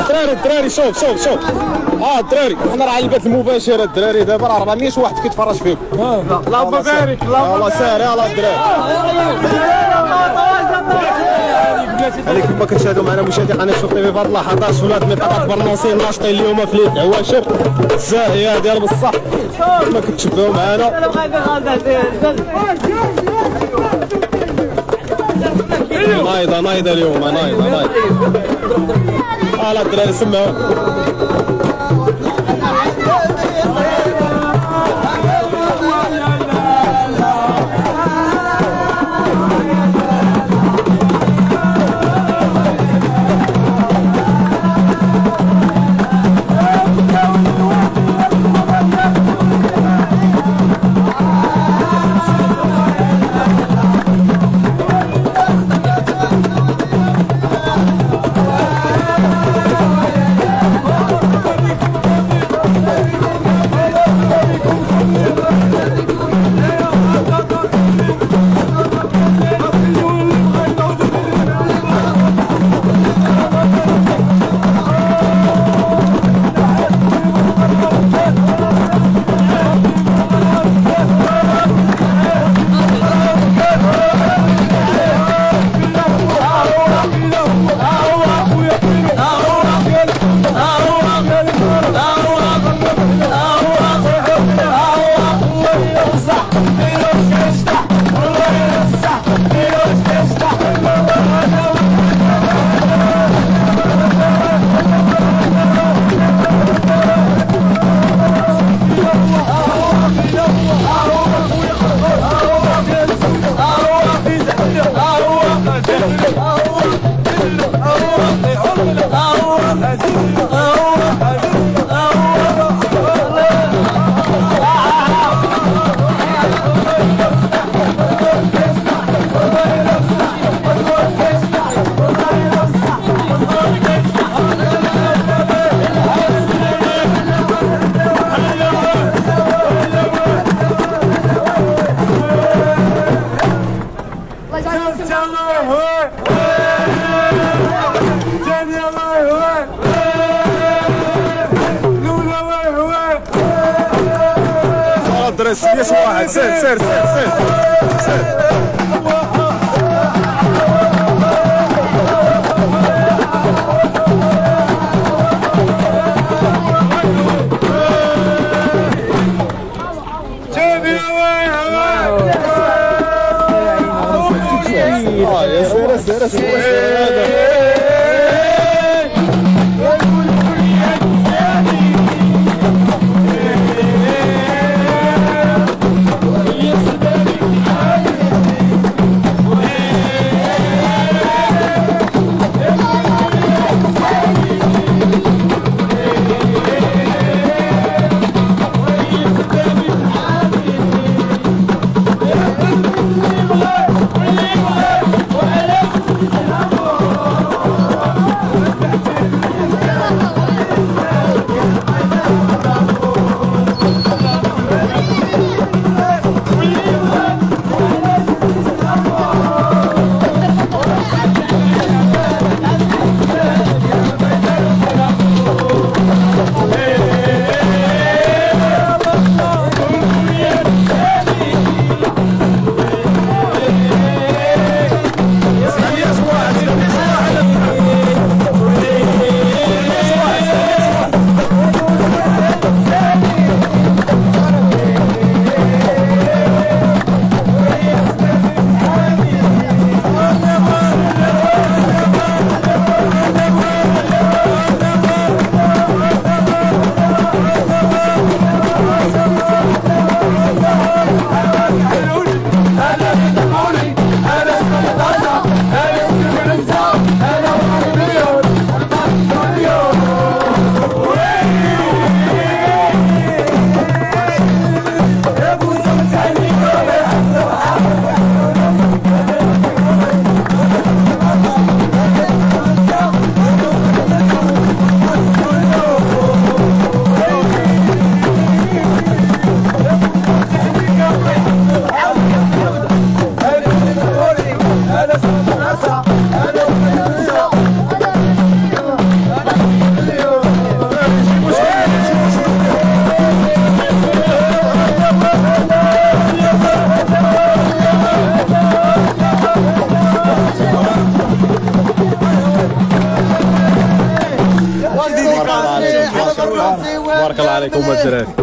الدراري الدراري شوف شوف شوف. آه الدراري. حنا راه على البث المباشر الدراري دابا راه 400 واحد كيتفرج فيكم. اللهم بارك اللهم الله ساهل. يلاه الدراري. هذه كما كتشاهدوا معنا مشاهدي قناة شوف تيفي في هذه اللحظات. ولاد منطقه برنوسي ناشطين اليوم في العواشر الزاهيه ديال بصح. كما كتشاهدوا معنا. نايضه نايضه اليوم نايضه نايضه اه لا الدراري سمعوا اه الدراري سياس واحد سير سير سير سير Ahora sí. عليكم الدراري Mercy.